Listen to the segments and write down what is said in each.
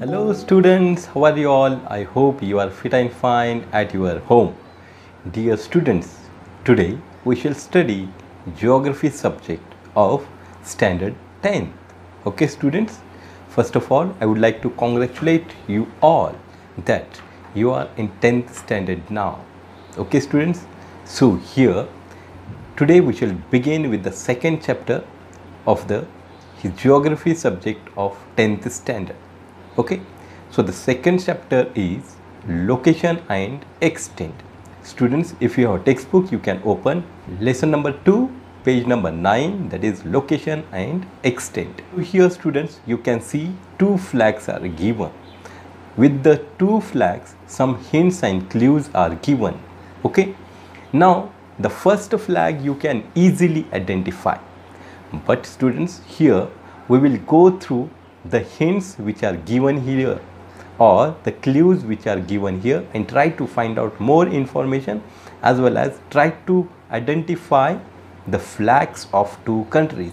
Hello students, how are you all? I hope you are fit and fine at your home. Dear students, today we shall study geography subject of standard 10. Okay students, first of all I would like to congratulate you all that you are in 10th standard now. Okay students, so here today we shall begin with the second chapter of the geography subject of 10th standard. Okay? So the second chapter is location and extent. Students if you have a textbook you can open lesson number 2 page number 9 that is location and extent. Here students you can see two flags are given. With the two flags some hints and clues are given. Okay? Now the first flag you can easily identify but students here we will go through the hints which are given here or the clues which are given here and try to find out more information as well as try to identify the flags of two countries.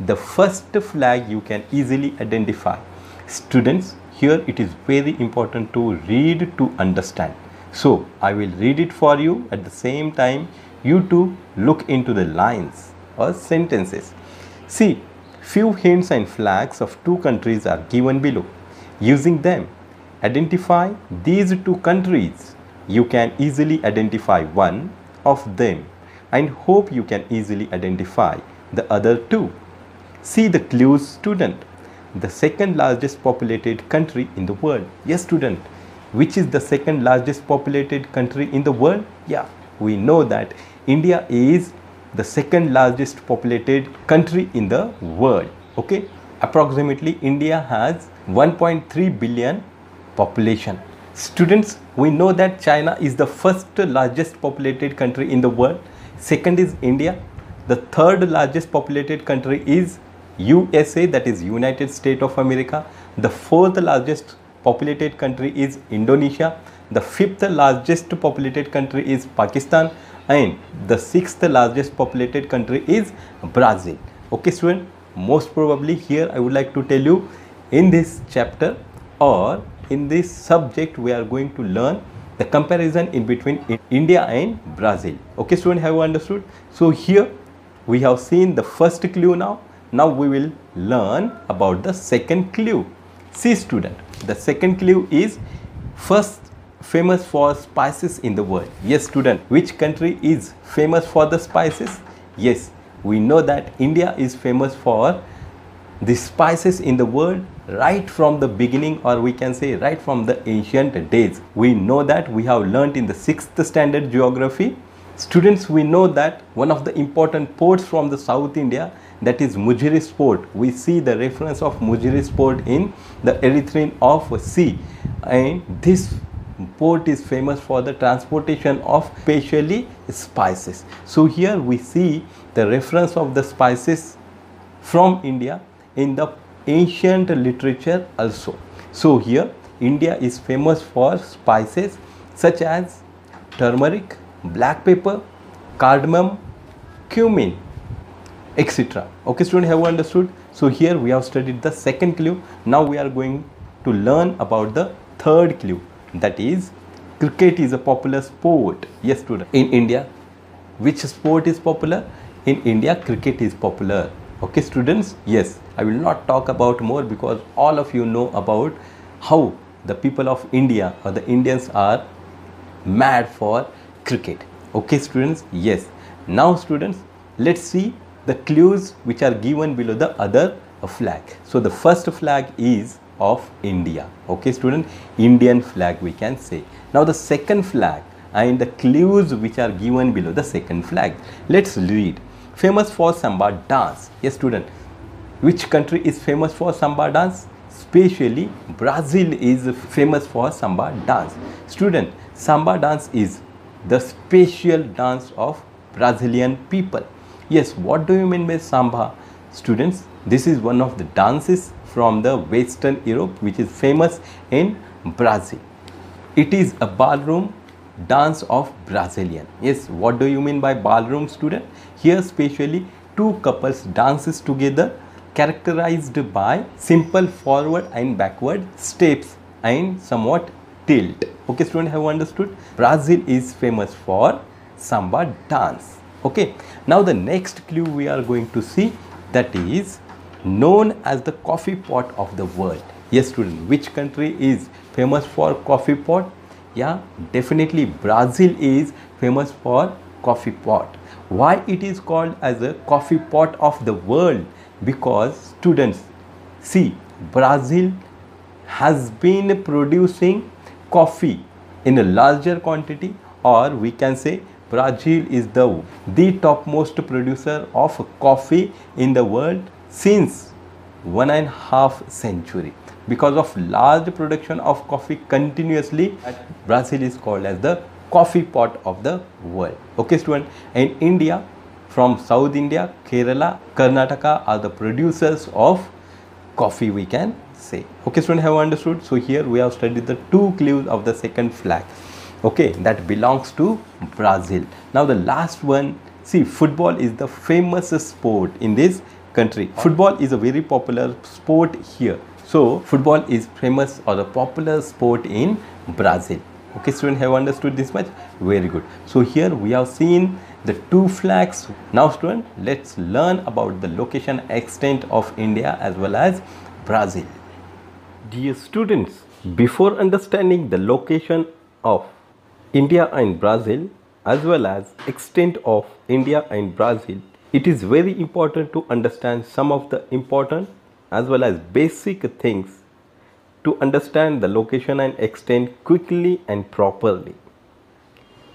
The first flag you can easily identify. Students, here it is very important to read to understand. So, I will read it for you at the same time you to look into the lines or sentences. See, few hints and flags of two countries are given below. Using them, identify these two countries. You can easily identify one of them and hope you can easily identify the other two. See the clues student. The second largest populated country in the world. Yes student, which is the second largest populated country in the world? Yeah, we know that India is the second largest populated country in the world. Okay, approximately India has 1.3 billion population. Students, we know that China is the first largest populated country in the world. Second is India. The third largest populated country is USA that is United States of America. The fourth largest populated country is Indonesia. The fifth largest populated country is Pakistan and the sixth largest populated country is Brazil. Okay student, most probably here I would like to tell you in this chapter or in this subject we are going to learn the comparison in between India and Brazil. Okay student, have you understood? So here we have seen the first clue now. Now we will learn about the second clue. See student, the second clue is first famous for spices in the world? Yes, student. Which country is famous for the spices? Yes, we know that India is famous for the spices in the world right from the beginning or we can say right from the ancient days. We know that we have learnt in the 6th standard geography. Students, we know that one of the important ports from the South India that is Muziris port. We see the reference of Muziris port in the Erythraean of sea and this port is famous for the transportation of specially spices. So here we see the reference of the spices from India in the ancient literature also. So here India is famous for spices such as turmeric, black pepper, cardamom, cumin, etc. Okay student have you understood? So here we have studied the second clue. Now we are going to learn about the third clue that is cricket is a popular sport. Yes student. In india which sport is popular? In india cricket is popular. Okay students? Yes. I will not talk about more because all of you know about how the people of india or the indians are mad for cricket. Okay students? Yes. Now students let's see the clues which are given below the other flag. So the first flag is of India. Okay student, Indian flag we can say. Now the second flag and the clues which are given below the second flag. Let's read. Famous for Samba dance. Yes student, which country is famous for Samba dance? Especially Brazil is famous for Samba dance. Student, Samba dance is the special dance of Brazilian people. Yes, what do you mean by Samba? Students, this is one of the dances from the Western Europe which is famous in Brazil. It is a ballroom dance of Brazilian. Yes, what do you mean by ballroom student? Here specially two couples dances together characterized by simple forward and backward steps and somewhat tilt. Okay student have understood? Brazil is famous for samba dance. Okay. Now the next clue we are going to see that is known as the coffee pot of the world. Yes student, which country is famous for coffee pot? Yeah, definitely Brazil is famous for coffee pot. Why it is called as a coffee pot of the world? Because students, see Brazil has been producing coffee in a larger quantity or we can say Brazil is the, the topmost producer of coffee in the world since one and a half century because of large production of coffee continuously brazil is called as the coffee pot of the world. Okay student? In india from south india kerala karnataka are the producers of coffee we can say. Okay student have understood? So here we have studied the two clues of the second flag. Okay that belongs to brazil. Now the last one see football is the famous sport in this country. Football is a very popular sport here. So football is famous or a popular sport in Brazil. Okay, students have understood this much? Very good. So here we have seen the two flags. Now student, let's learn about the location extent of India as well as Brazil. Dear students, before understanding the location of India and Brazil as well as extent of India and Brazil, it is very important to understand some of the important as well as basic things to understand the location and extent quickly and properly.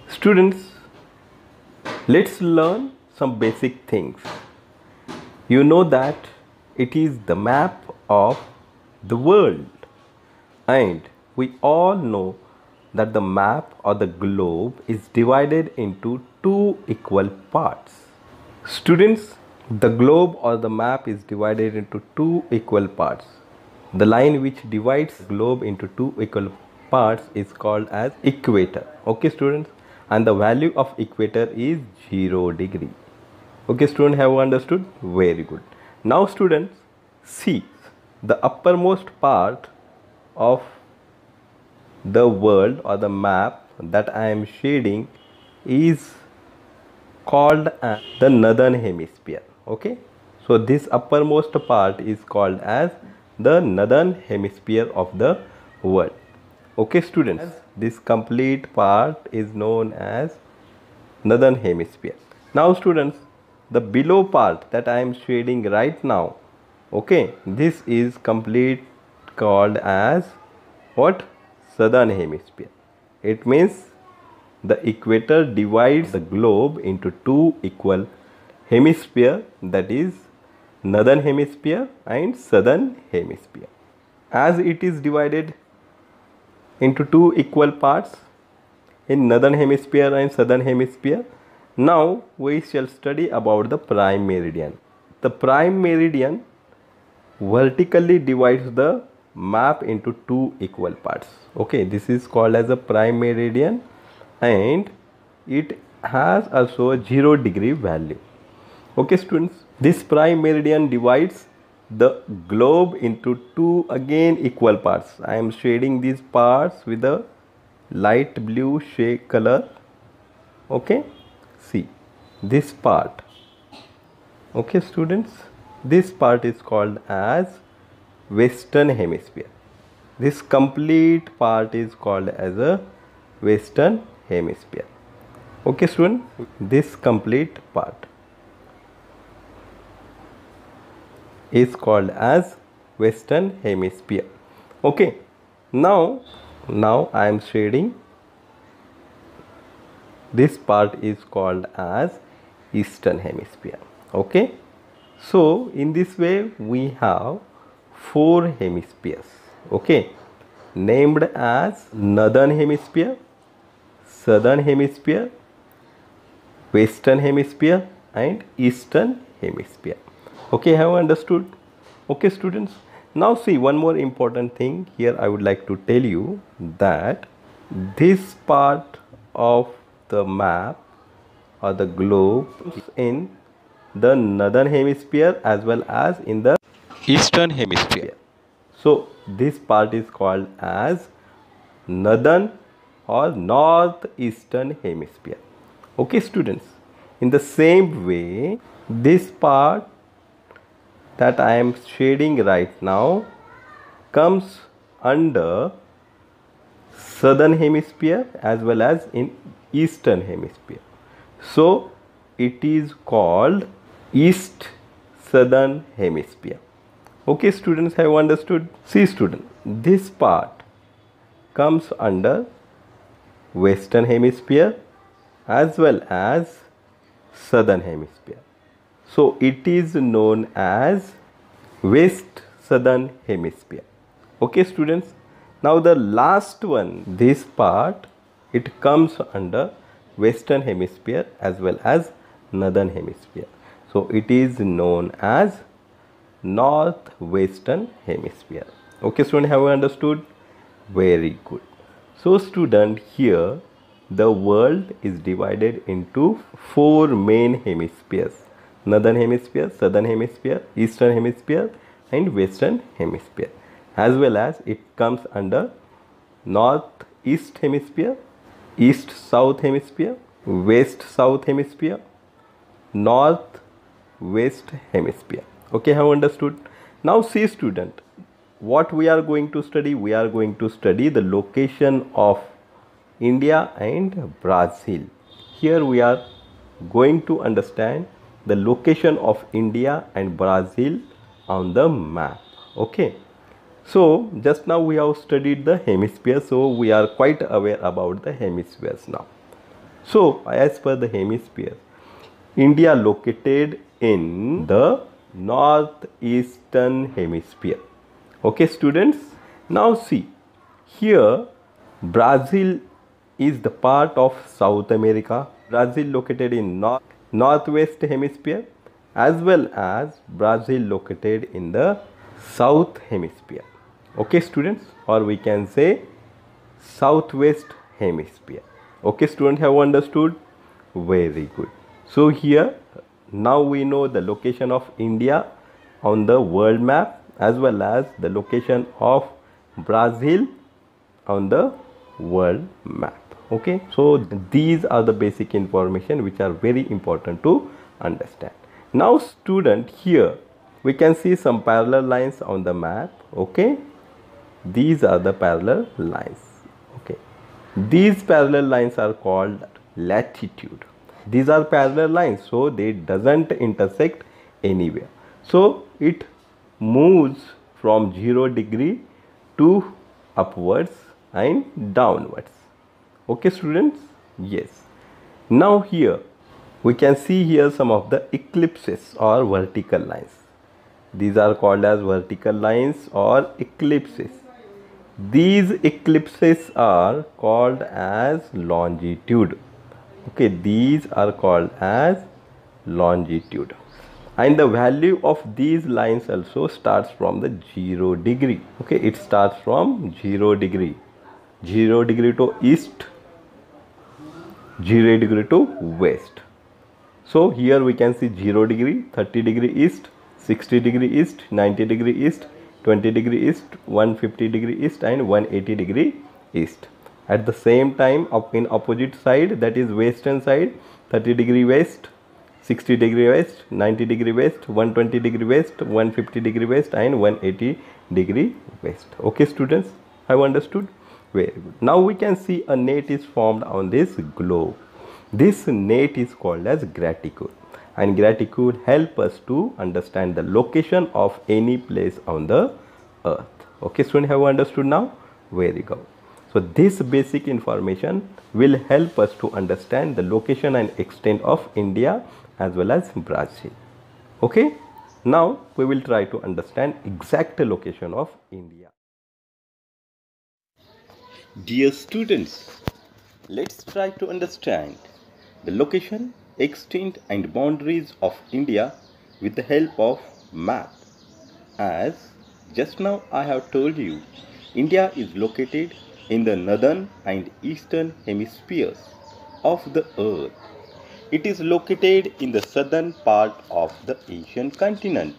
Students, let's learn some basic things. You know that it is the map of the world and we all know that the map or the globe is divided into two equal parts Students, the globe or the map is divided into two equal parts. The line which divides globe into two equal parts is called as equator. Okay students? And the value of equator is 0 degree. Okay students have understood? Very good. Now students, see the uppermost part of the world or the map that I am shading is called as the northern hemisphere okay? So this uppermost part is called as the northern hemisphere of the world okay students? This complete part is known as northern hemisphere. Now students the below part that i am shading right now okay this is complete called as what? Southern hemisphere. It means the equator divides the globe into two equal hemisphere that is northern hemisphere and southern hemisphere. As it is divided into two equal parts in northern hemisphere and southern hemisphere now we shall study about the prime meridian. The prime meridian vertically divides the map into two equal parts. Okay this is called as a prime meridian and it has also a 0 degree value. Okay students this prime meridian divides the globe into two again equal parts. I am shading these parts with a light blue shade color. Okay see this part. Okay students this part is called as western hemisphere. This complete part is called as a western hemisphere. Okay student this complete part is called as western hemisphere. Okay now now i am shading. This part is called as eastern hemisphere. Okay so in this way we have four hemispheres. Okay named as northern hemisphere southern hemisphere western hemisphere and eastern hemisphere. Okay have understood? Okay students. Now see one more important thing here i would like to tell you that this part of the map or the globe is in the northern hemisphere as well as in the eastern hemisphere. So this part is called as northern or northeastern hemisphere. Okay students, in the same way this part that I am shading right now comes under southern hemisphere as well as in eastern hemisphere. So it is called east southern hemisphere. Okay students have understood? See student, this part comes under western hemisphere as well as southern hemisphere. So it is known as west southern hemisphere. Okay students. Now the last one this part it comes under western hemisphere as well as northern hemisphere. So it is known as northwestern hemisphere. Okay students have you understood? Very good. So student here the world is divided into four main hemispheres northern hemisphere, southern hemisphere, eastern hemisphere and western hemisphere as well as it comes under north east hemisphere, east south hemisphere, west south hemisphere, north west hemisphere. Okay, have understood? Now see student, what we are going to study? We are going to study the location of India and Brazil. Here we are going to understand the location of India and Brazil on the map. Okay. So just now we have studied the hemisphere. So we are quite aware about the hemispheres now. So as per the hemisphere, India located in the northeastern hemisphere. Okay students. Now see here Brazil is the part of South America. Brazil located in north northwest hemisphere as well as Brazil located in the south hemisphere. Okay students or we can say southwest hemisphere. Okay students have understood? Very good. So here now we know the location of India on the world map as well as the location of Brazil on the world map. Okay? So these are the basic information which are very important to understand. Now student here we can see some parallel lines on the map. Okay? These are the parallel lines. Okay? These parallel lines are called latitude. These are parallel lines so they doesn't intersect anywhere. So it moves from 0 degree to upwards and downwards. Okay students? Yes. Now here we can see here some of the eclipses or vertical lines. These are called as vertical lines or eclipses. these eclipses are called as longitude. Okay these are called as longitude and the value of these lines also starts from the 0 degree okay it starts from 0 degree 0 degree to east 0 degree to west. So here we can see 0 degree, 30 degree east, 60 degree east, 90 degree east, 20 degree east, 150 degree east and 180 degree east. At the same time up in opposite side that is western side 30 degree west, 60 degree west, 90 degree west, 120 degree west, 150 degree west and 180 degree west. Okay students, have understood? very good. Now we can see a net is formed on this globe. This net is called as graticule and graticule help us to understand the location of any place on the earth. Okay students have understood now? Very good. So this basic information will help us to understand the location and extent of india as well as brazil okay now we will try to understand exact location of india Dear students, let's try to understand the location, extent and boundaries of India with the help of map. As just now I have told you, India is located in the northern and eastern hemispheres. of the earth. It is located in the southern part of the Asian continent.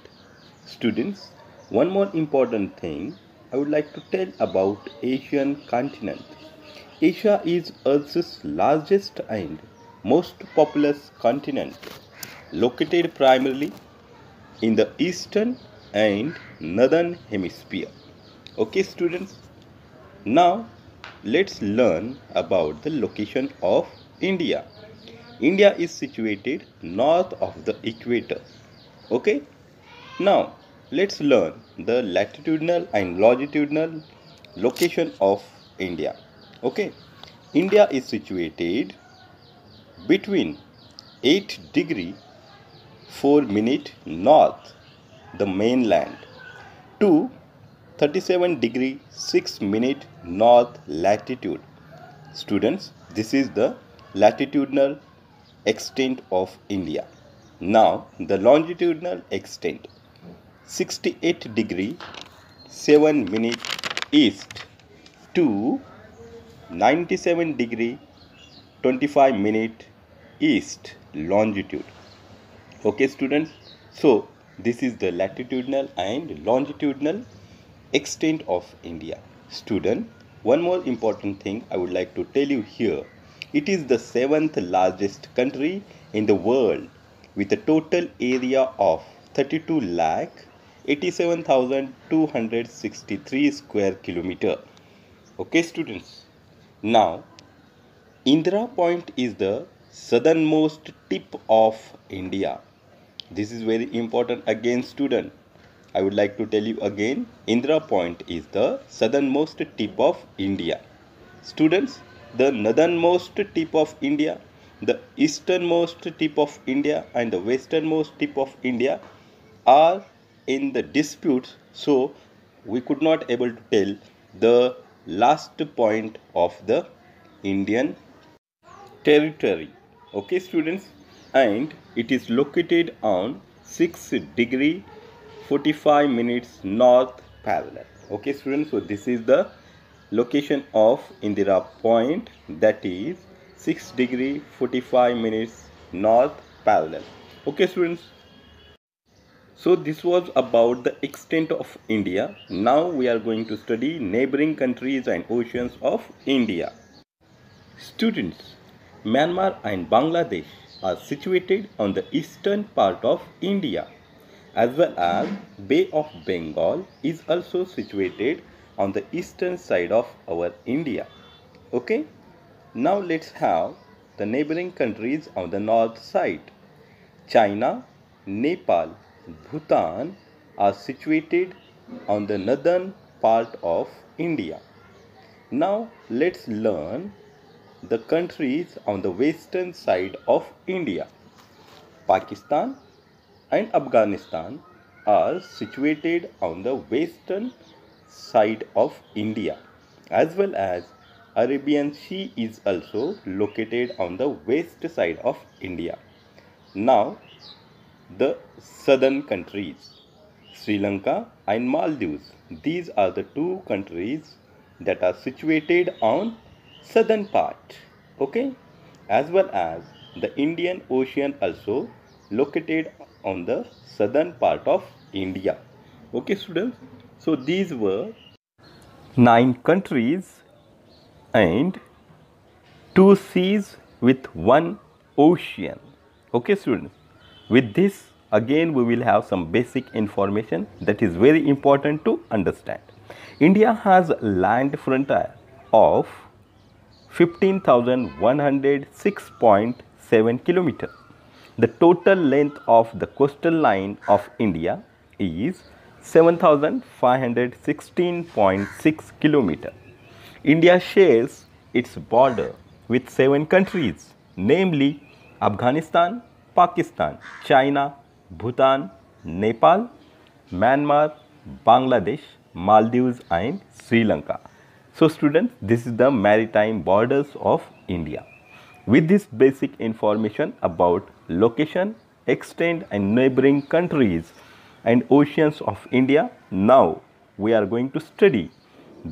Students, one more important thing I would like to tell about Asian continent. Asia is Earth's largest and most populous continent, located primarily in the eastern and northern hemisphere. Okay students, now let's learn about the location of India. India is situated north of the equator. Okay. Now let's learn the latitudinal and longitudinal location of India. Okay. India is situated between 8 degree 4 minute north the mainland to 37 degree 6 minute north latitude. Students, this is the latitudinal extent of India. Now, the longitudinal extent 68 degree 7 minute east to 97 degree 25 minute east longitude. Okay, students. So, this is the latitudinal and longitudinal extent of India. Student, one more important thing I would like to tell you here. It is the seventh largest country in the world with a total area of 32 lakh 87,263 square kilometer. Okay students. Now Indira Point is the southernmost tip of India. This is very important again student. I would like to tell you again, Indira Point is the southernmost tip of India. Students, the northernmost tip of India, the easternmost tip of India and the westernmost tip of India are in the dispute. So, we could not able to tell the last point of the Indian territory. Okay, students, and it is located on 6 degree 45 minutes north parallel okay students so this is the location of Indira point that is 6 degree 45 minutes north parallel. Okay students. So this was about the extent of India. Now we are going to study neighboring countries and oceans of India. Students Myanmar and Bangladesh are situated on the eastern part of India as well as Bay of Bengal is also situated on the eastern side of our India. Okay. Now let's have the neighboring countries on the north side. China, Nepal, Bhutan are situated on the northern part of India. Now let's learn the countries on the western side of India. Pakistan, and Afghanistan are situated on the western side of India as well as Arabian Sea is also located on the west side of India. Now the southern countries Sri Lanka and Maldives these are the two countries that are situated on southern part okay as well as the Indian Ocean also located on the southern part of India. Okay, students. So these were nine countries and two seas with one ocean. Okay, students. With this, again, we will have some basic information that is very important to understand. India has land frontier of 15,106.7 kilometers the total length of the coastal line of India is 7516.6 km. India shares its border with seven countries namely Afghanistan, Pakistan, China, Bhutan, Nepal, Myanmar, Bangladesh, Maldives and Sri Lanka. So students, this is the maritime borders of India. With this basic information about location, extent and neighboring countries and oceans of India, now we are going to study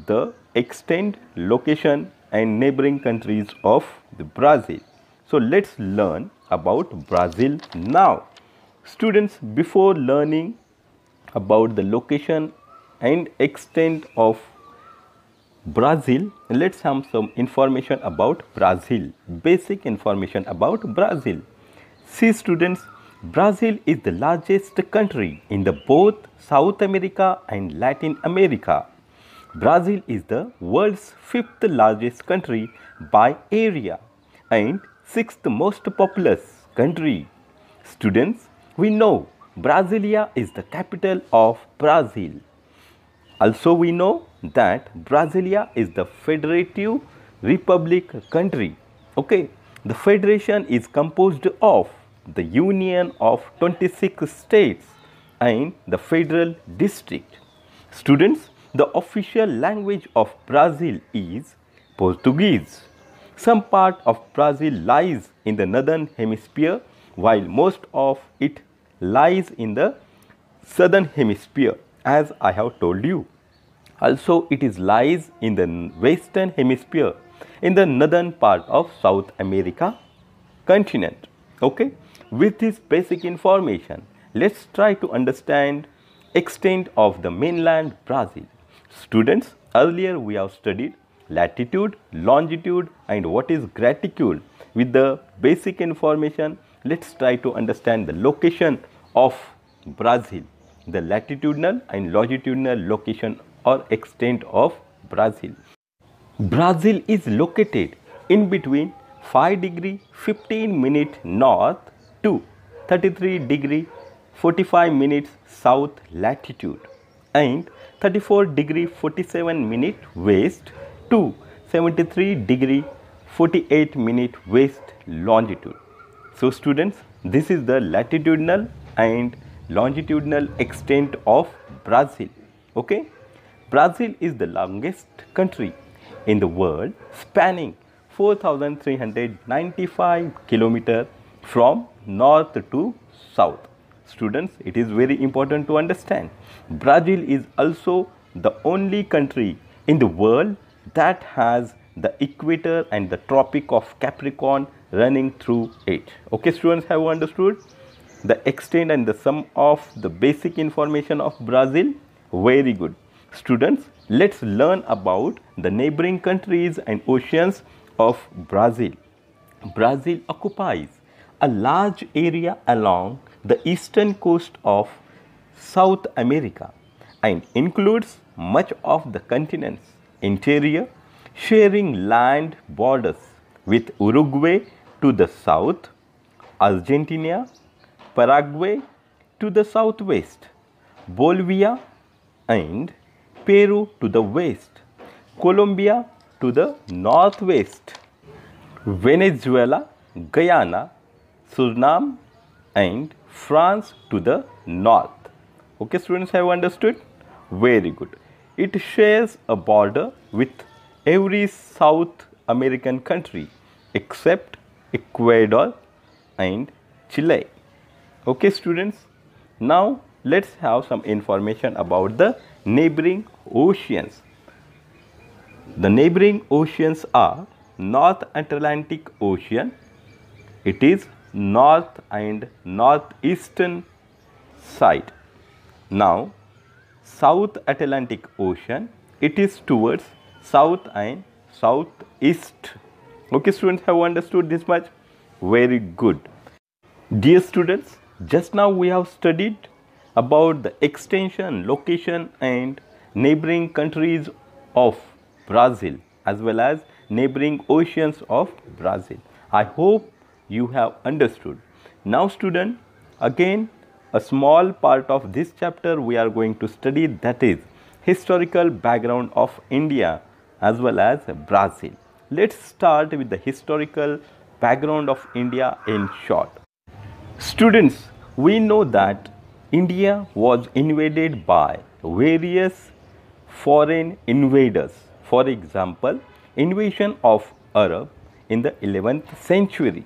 the extent, location and neighboring countries of the Brazil. So let's learn about Brazil now. Students, before learning about the location and extent of Brazil, let's have some information about Brazil. Basic information about Brazil. See students, Brazil is the largest country in the both South America and Latin America. Brazil is the world's fifth largest country by area and sixth most populous country. Students, we know Brasilia is the capital of Brazil. Also, we know that Brasilia is the federative republic country. Okay, the federation is composed of the union of 26 states and the federal district. Students, the official language of Brazil is Portuguese. Some part of Brazil lies in the northern hemisphere while most of it lies in the southern hemisphere as I have told you. Also it is lies in the western hemisphere in the northern part of South America continent. Okay. With this basic information, let's try to understand extent of the mainland Brazil. Students, earlier we have studied latitude, longitude and what is graticule. With the basic information, let's try to understand the location of Brazil, the latitudinal and longitudinal location or extent of Brazil. Brazil is located in between 5 degree 15 minute north to 33 degree 45 minutes south latitude and 34 degree 47 minute west to 73 degree 48 minute west longitude. So students, this is the latitudinal and longitudinal extent of Brazil. Okay. Brazil is the longest country in the world spanning 4395 kilometers from north to south. Students, it is very important to understand. Brazil is also the only country in the world that has the equator and the tropic of Capricorn running through it. Okay, students have you understood? the extent and the sum of the basic information of Brazil? Very good. Students, let's learn about the neighboring countries and oceans of Brazil. Brazil occupies a large area along the eastern coast of South America and includes much of the continent's interior, sharing land borders with Uruguay to the south, Argentina Paraguay to the southwest, Bolivia and Peru to the west, Colombia to the northwest, Venezuela, Guyana, Suriname and France to the north. Okay, students have understood? Very good. It shares a border with every South American country except Ecuador and Chile. Okay students, now let's have some information about the neighboring oceans. The neighboring oceans are North Atlantic Ocean, it is north and northeastern side. Now South Atlantic Ocean, it is towards south and southeast. Okay students have understood this much? Very good. Dear students, just now we have studied about the extension, location and neighboring countries of Brazil as well as neighboring oceans of Brazil. I hope you have understood. Now student, again a small part of this chapter we are going to study that is historical background of India as well as Brazil. Let's start with the historical background of India in short. Students, we know that India was invaded by various foreign invaders. For example, invasion of Arab in the 11th century.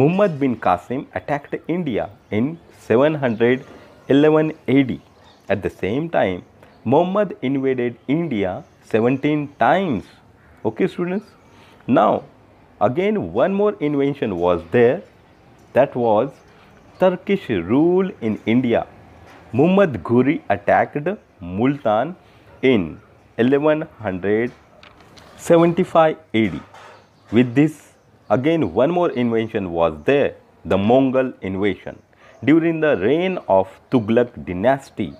Muhammad bin Qasim attacked India in 711 AD. At the same time, Muhammad invaded India 17 times. Okay students? Now, again one more invention was there that was Turkish rule in India. Muhammad Ghori attacked Multan in 1175 AD. With this, again one more invention was there, the Mongol invasion. During the reign of Tughlaq dynasty,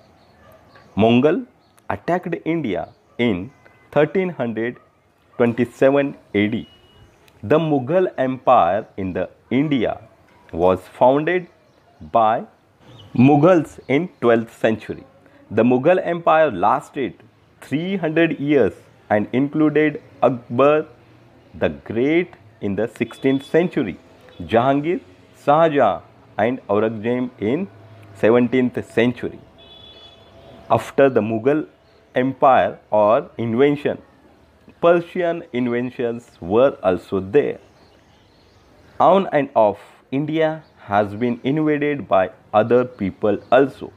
Mongol attacked India in 1327 AD. The Mughal Empire in the India was founded by Mughals in 12th century. The Mughal Empire lasted 300 years and included Akbar the Great in the 16th century, Jahangir, Shahjahan and Aurangzeb in 17th century. After the Mughal Empire or invention, Persian inventions were also there. On and off, India has been invaded by other people also.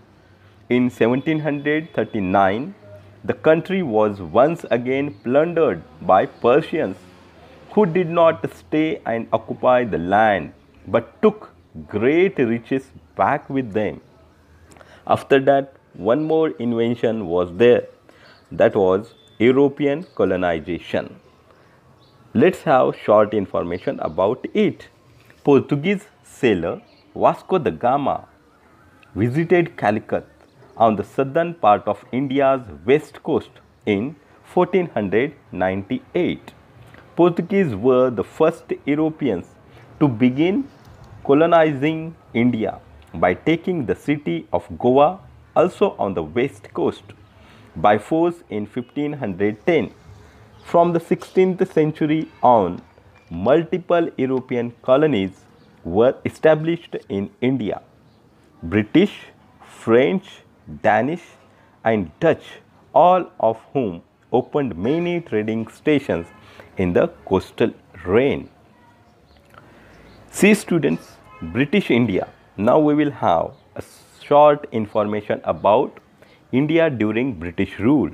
In 1739, the country was once again plundered by Persians who did not stay and occupy the land but took great riches back with them. After that, one more invention was there that was European colonization. Let's have short information about it. Portuguese sailor Vasco da Gama visited Calicut on the southern part of India's west coast in 1498. Portuguese were the first Europeans to begin colonizing India by taking the city of Goa also on the west coast by force in 1510. From the 16th century on, multiple European colonies were established in India. British, French, Danish and Dutch, all of whom opened many trading stations in the coastal rain. See students, British India. Now we will have a short information about India during British rule.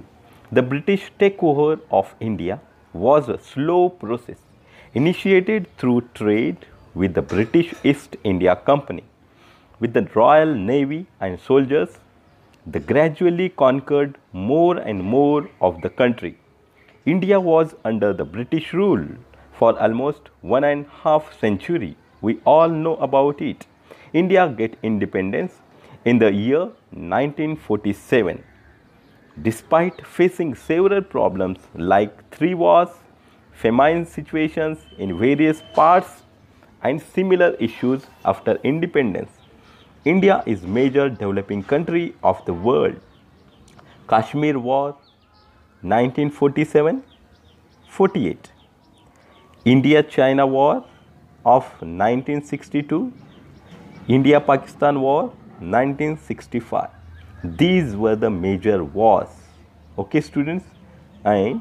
The British takeover of India was a slow process initiated through trade with the British East India Company. With the Royal Navy and soldiers they gradually conquered more and more of the country. India was under the British rule for almost one and a half century. We all know about it. India get independence in the year 1947. Despite facing several problems like three wars, famine situations in various parts and similar issues after independence, India is major developing country of the world. Kashmir War 1947-48 India-China War of 1962 India-Pakistan War 1965 These were the major wars. Okay students and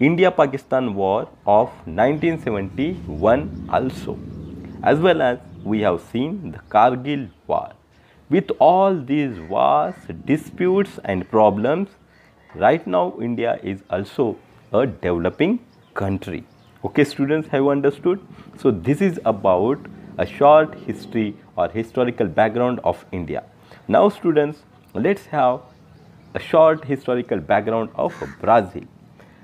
India-Pakistan War of 1971 also as well as we have seen the Kargil war. With all these wars, disputes and problems, right now India is also a developing country. Okay students have you understood? So this is about a short history or historical background of India. Now students, let's have a short historical background of Brazil.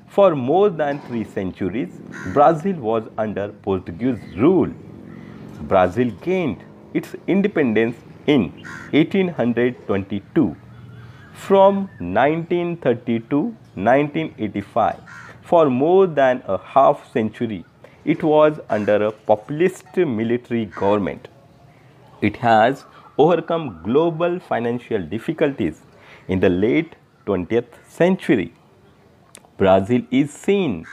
For more than three centuries, Brazil was under Portuguese rule Brazil gained its independence in 1822. From 1930 to 1985, for more than a half century, it was under a populist military government. It has overcome global financial difficulties in the late 20th century. Brazil is seen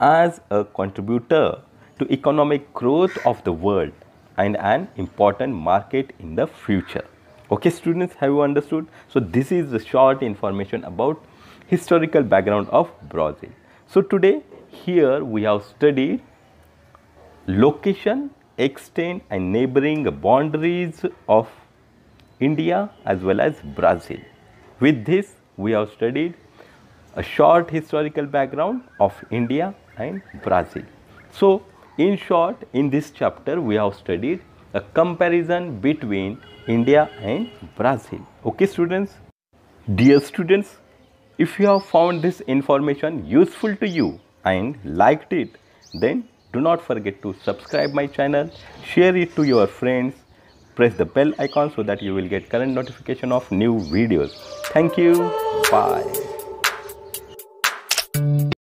as a contributor to economic growth of the world and an important market in the future. Okay students, have you understood? So this is the short information about historical background of Brazil. So today here we have studied location, extent and neighboring boundaries of India as well as Brazil. With this we have studied a short historical background of India and Brazil. So In short, in this chapter, we have studied a comparison between India and Brazil. Okay, students? Dear students, if you have found this information useful to you and liked it, then do not forget to subscribe my channel, share it to your friends, press the bell icon so that you will get current notification of new videos. Thank you. Bye.